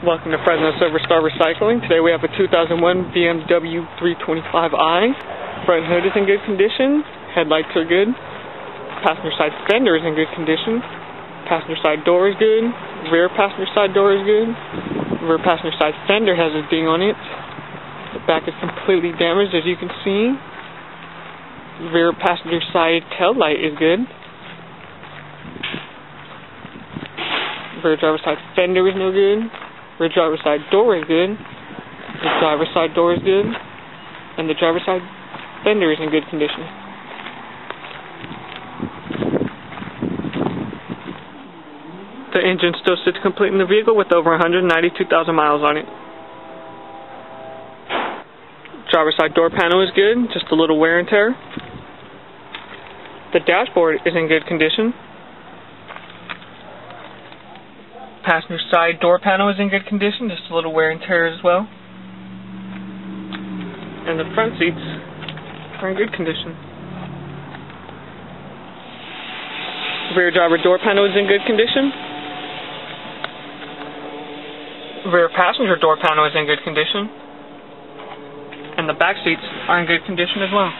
Welcome to Fresno Silver Star Recycling. Today we have a 2001 BMW 325i. Front hood is in good condition. Headlights are good. Passenger side fender is in good condition. Passenger side door is good. Rear passenger side door is good. Rear passenger side fender has a ding on it. The back is completely damaged as you can see. Rear passenger side tail light is good. Rear driver side fender is no good. Rear driver's side door is good. The driver's side door is good. And the driver's side fender is in good condition. The engine still sits complete in the vehicle with over 192,000 miles on it. Driver's side door panel is good, just a little wear and tear. The dashboard is in good condition. Passenger side door panel is in good condition, just a little wear and tear as well. And the front seats are in good condition. Rear driver door panel is in good condition. Rear passenger door panel is in good condition. And the back seats are in good condition as well.